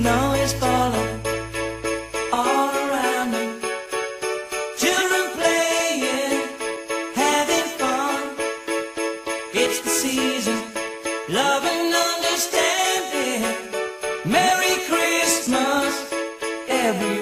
snow is falling all around them. Children playing, having fun. It's the season, love and understanding. Merry Christmas, everyone.